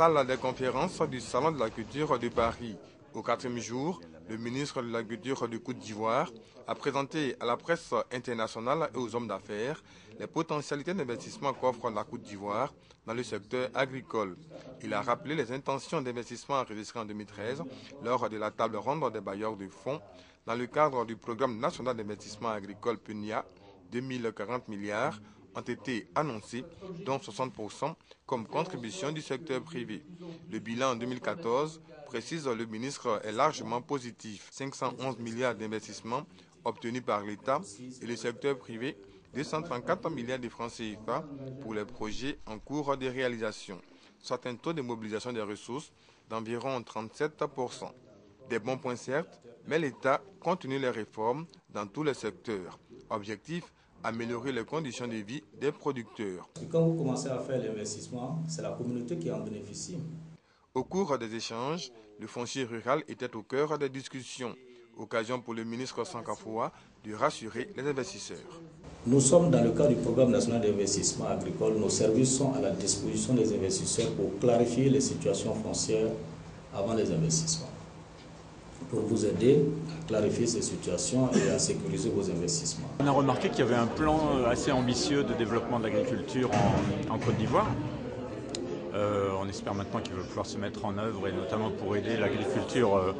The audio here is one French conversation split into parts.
salle des conférences du Salon de la culture de Paris. Au quatrième jour, le ministre de la Culture du Côte d'Ivoire a présenté à la presse internationale et aux hommes d'affaires les potentialités d'investissement qu'offre la Côte d'Ivoire dans le secteur agricole. Il a rappelé les intentions d'investissement enregistrées en 2013 lors de la table ronde des bailleurs de fonds dans le cadre du programme national d'investissement agricole PUNIA 2040 milliards ont été annoncés, dont 60% comme contribution du secteur privé. Le bilan en 2014, précise le ministre, est largement positif. 511 milliards d'investissements obtenus par l'État et le secteur privé, 234 milliards de francs CFA pour les projets en cours de réalisation, soit un taux de mobilisation des ressources d'environ 37%. Des bons points certes, mais l'État continue les réformes dans tous les secteurs. Objectif améliorer les conditions de vie des producteurs. Et quand vous commencez à faire l'investissement, c'est la communauté qui en bénéficie. Au cours des échanges, le foncier rural était au cœur des discussions. Occasion pour le ministre Sankafoua de rassurer les investisseurs. Nous sommes dans le cadre du programme national d'investissement agricole. Nos services sont à la disposition des investisseurs pour clarifier les situations foncières avant les investissements pour vous aider à clarifier ces situations et à sécuriser vos investissements. On a remarqué qu'il y avait un plan assez ambitieux de développement de l'agriculture en, en, Côte d'Ivoire. Euh, on espère maintenant qu'il va pouvoir se mettre en œuvre et notamment pour aider l'agriculture euh,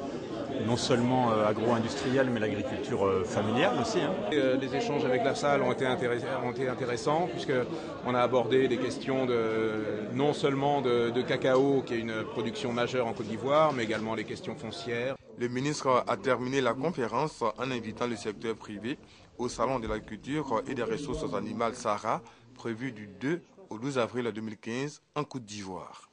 non seulement euh, agro-industrielle mais l'agriculture euh, familiale aussi. Hein. Euh, les échanges avec la salle ont été, ont été intéressants puisqu'on a abordé des questions de, non seulement de, de cacao qui est une production majeure en Côte d'Ivoire mais également les questions foncières. Le ministre a terminé la conférence en invitant le secteur privé au Salon de l'agriculture et des ressources animales Sahara, prévu du 2 au 12 avril 2015 en Côte d'Ivoire.